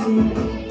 entender.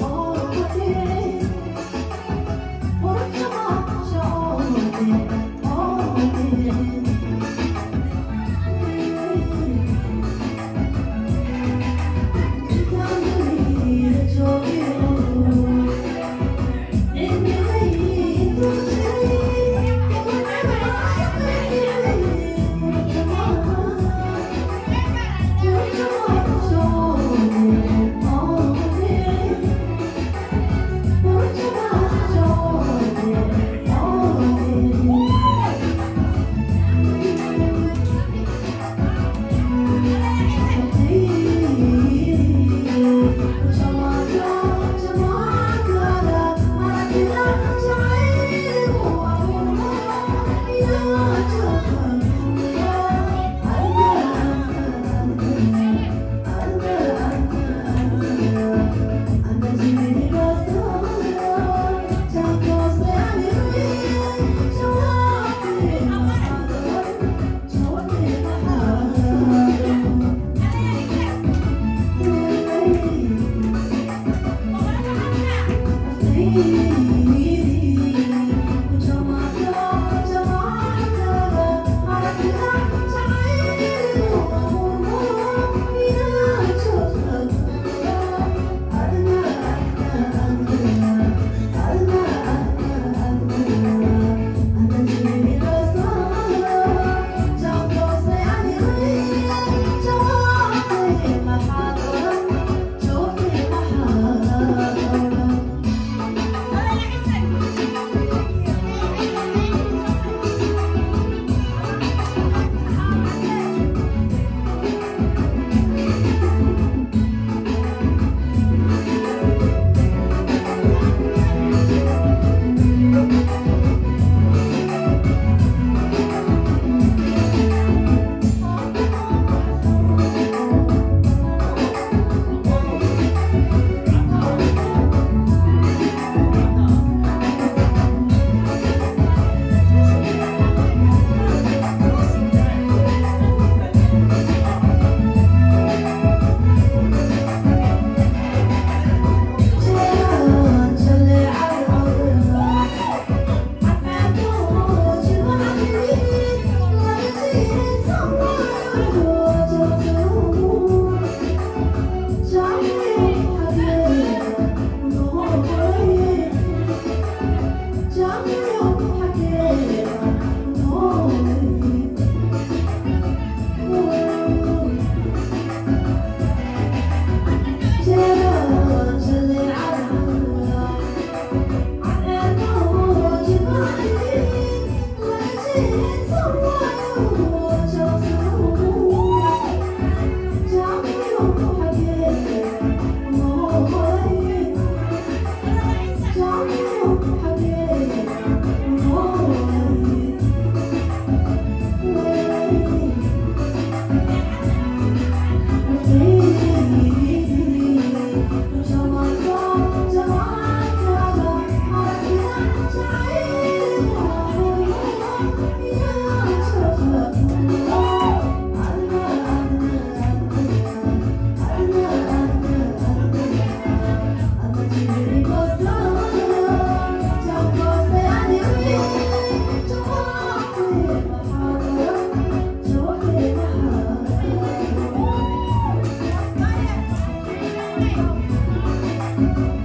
Oh. Thank you.